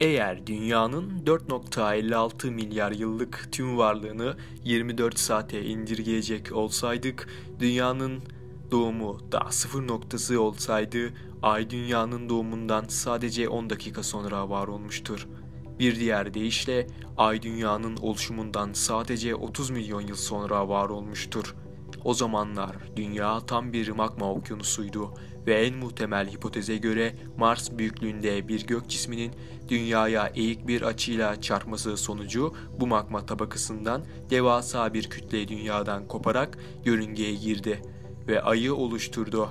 Eğer dünyanın 4.56 milyar yıllık tüm varlığını 24 saate indirgeyecek olsaydık, dünyanın doğumu daha sıfır noktası olsaydı, ay dünyanın doğumundan sadece 10 dakika sonra var olmuştur. Bir diğer deyişle ay dünyanın oluşumundan sadece 30 milyon yıl sonra var olmuştur. O zamanlar dünya tam bir magma okyanusuydu ve en muhtemel hipoteze göre Mars büyüklüğünde bir gök cisminin dünyaya eğik bir açıyla çarpması sonucu bu magma tabakasından devasa bir kütle dünyadan koparak yörüngeye girdi ve ayı oluşturdu.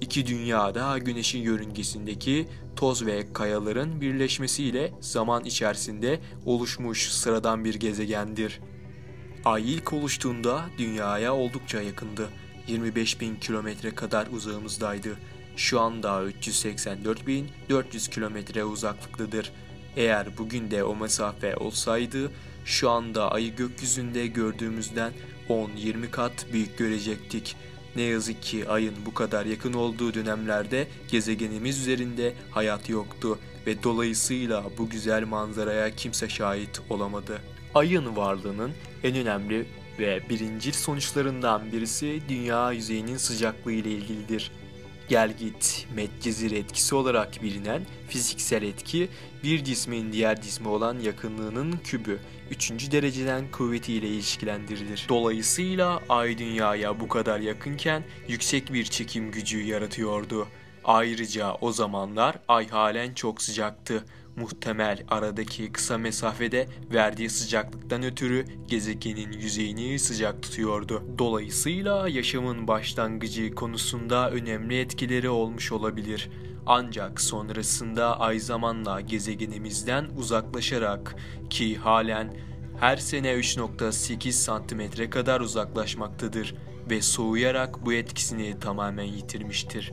İki dünya da güneşin yörüngesindeki toz ve kayaların birleşmesiyle zaman içerisinde oluşmuş sıradan bir gezegendir. Ay ilk oluştuğunda dünyaya oldukça yakındı. 25 bin kilometre kadar uzağımızdaydı. Şu anda 384.400 kilometre uzaklıktadır. Eğer bugün de o mesafe olsaydı şu anda ayı gökyüzünde gördüğümüzden 10-20 kat büyük görecektik. Ne yazık ki ayın bu kadar yakın olduğu dönemlerde gezegenimiz üzerinde hayat yoktu ve dolayısıyla bu güzel manzaraya kimse şahit olamadı. Ayın varlığının en önemli ve birincil sonuçlarından birisi dünya yüzeyinin sıcaklığı ile ilgilidir. Gelgit, Medcezir etkisi olarak bilinen fiziksel etki bir cismin diğer cisme olan yakınlığının kübü 3. dereceden kuvvetiyle ilişkilendirilir. Dolayısıyla ay dünyaya bu kadar yakınken yüksek bir çekim gücü yaratıyordu. Ayrıca o zamanlar ay halen çok sıcaktı muhtemel aradaki kısa mesafede verdiği sıcaklıktan ötürü gezegenin yüzeyini sıcak tutuyordu. Dolayısıyla yaşamın başlangıcı konusunda önemli etkileri olmuş olabilir. Ancak sonrasında ay zamanla gezegenimizden uzaklaşarak ki halen her sene 3.8 santimetre kadar uzaklaşmaktadır ve soğuyarak bu etkisini tamamen yitirmiştir.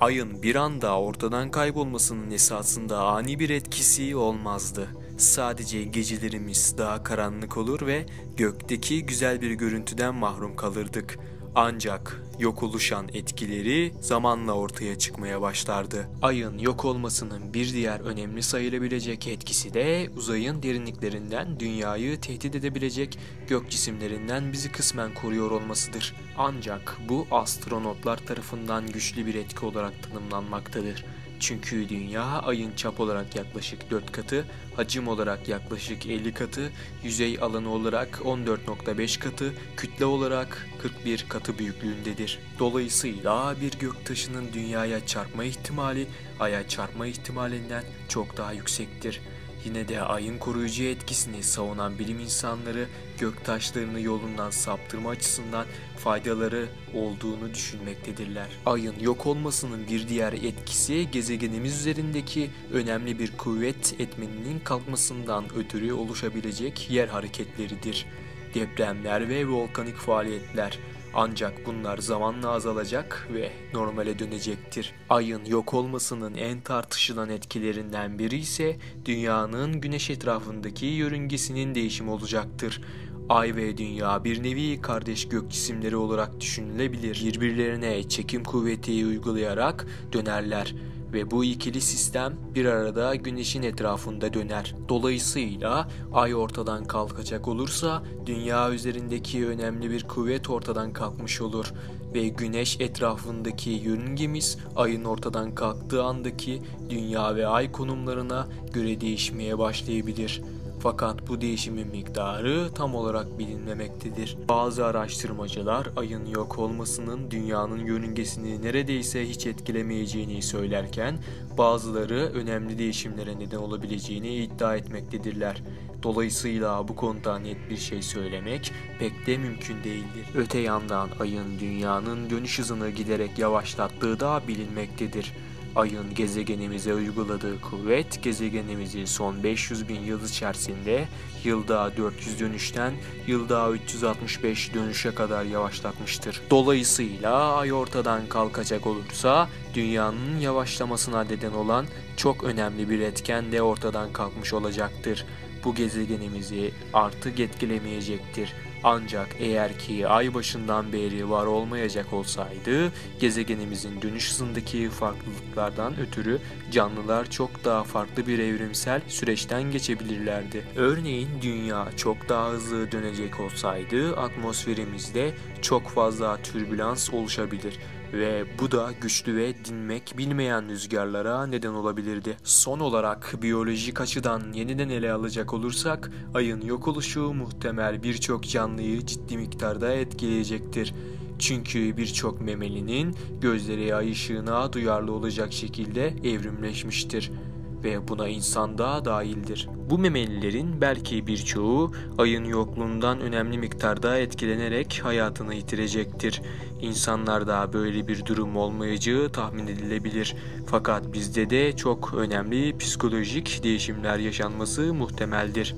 Ayın bir anda ortadan kaybolmasının esasında ani bir etkisi olmazdı. Sadece gecelerimiz daha karanlık olur ve gökteki güzel bir görüntüden mahrum kalırdık. Ancak yok oluşan etkileri zamanla ortaya çıkmaya başlardı. Ayın yok olmasının bir diğer önemli sayılabilecek etkisi de uzayın derinliklerinden dünyayı tehdit edebilecek gök cisimlerinden bizi kısmen koruyor olmasıdır. Ancak bu astronotlar tarafından güçlü bir etki olarak tanımlanmaktadır. Çünkü dünya ayın çap olarak yaklaşık 4 katı, hacim olarak yaklaşık 50 katı, yüzey alanı olarak 14.5 katı, kütle olarak 41 katı büyüklüğündedir. Dolayısıyla bir göktaşının dünyaya çarpma ihtimali aya çarpma ihtimalinden çok daha yüksektir. Yine de ayın koruyucu etkisini savunan bilim insanları göktaşlarını yolundan saptırma açısından faydaları olduğunu düşünmektedirler. Ayın yok olmasının bir diğer etkisi gezegenimiz üzerindeki önemli bir kuvvet etmeninin kalkmasından ötürü oluşabilecek yer hareketleridir. Depremler ve volkanik faaliyetler ancak bunlar zamanla azalacak ve normale dönecektir. Ayın yok olmasının en tartışılan etkilerinden biri ise dünyanın güneş etrafındaki yörüngesinin değişimi olacaktır. Ay ve Dünya bir nevi kardeş gök cisimleri olarak düşünülebilir. Birbirlerine çekim kuvveti uygulayarak dönerler ve bu ikili sistem bir arada güneşin etrafında döner. Dolayısıyla ay ortadan kalkacak olursa dünya üzerindeki önemli bir kuvvet ortadan kalkmış olur ve güneş etrafındaki yörüngemiz ayın ortadan kalktığı andaki dünya ve ay konumlarına göre değişmeye başlayabilir. Fakat bu değişimin miktarı tam olarak bilinmemektedir. Bazı araştırmacılar ayın yok olmasının dünyanın yörüngesini neredeyse hiç etkilemeyeceğini söylerken bazıları önemli değişimlere neden olabileceğini iddia etmektedirler. Dolayısıyla bu konuda net bir şey söylemek pek de mümkün değildir. Öte yandan ayın dünyanın dönüş hızını giderek yavaşlattığı da bilinmektedir. Ayın gezegenimize uyguladığı kuvvet gezegenimizi son 500 bin yıl içerisinde yılda 400 dönüşten yılda 365 dönüşe kadar yavaşlatmıştır. Dolayısıyla ay ortadan kalkacak olursa dünyanın yavaşlamasına neden olan çok önemli bir etken de ortadan kalkmış olacaktır. Bu gezegenimizi artık etkilemeyecektir. Ancak eğer ki ay başından beri var olmayacak olsaydı gezegenimizin dönüş hızındaki farklılıklardan ötürü canlılar çok daha farklı bir evrimsel süreçten geçebilirlerdi. Örneğin dünya çok daha hızlı dönecek olsaydı atmosferimizde çok fazla türbülans oluşabilir ve bu da güçlü ve dinmek bilmeyen rüzgarlara neden olabilirdi. Son olarak biyolojik açıdan yeniden ele alacak olursak ayın yok oluşu muhtemel birçok canlıyı ciddi miktarda etkileyecektir. Çünkü birçok memelinin gözleri ay ışığına duyarlı olacak şekilde evrimleşmiştir ve buna insan da dahildir. Bu memelilerin belki birçoğu ayın yokluğundan önemli miktarda etkilenerek hayatını yitirecektir. İnsanlarda böyle bir durum olmayacağı tahmin edilebilir. Fakat bizde de çok önemli psikolojik değişimler yaşanması muhtemeldir.